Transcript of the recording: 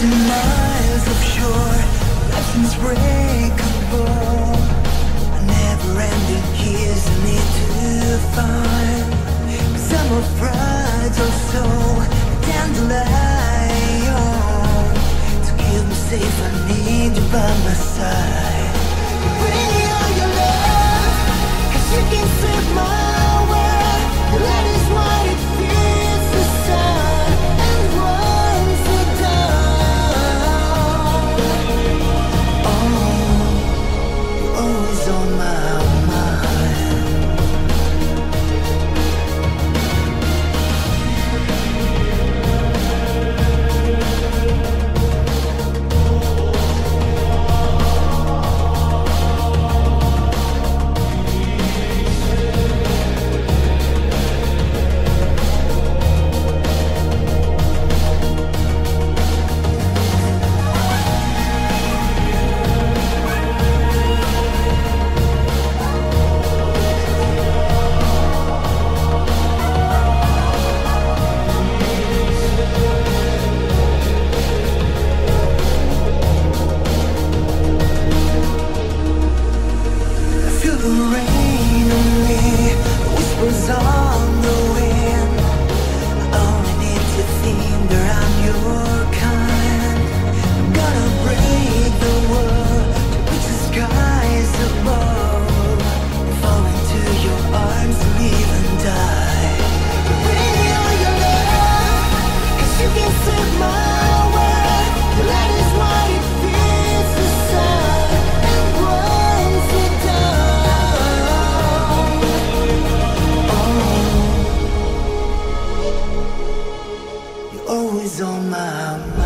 Miles of lessons breakable. Never ending years I need to so dandelion. To keep me safe, I need you by my side. on my mind.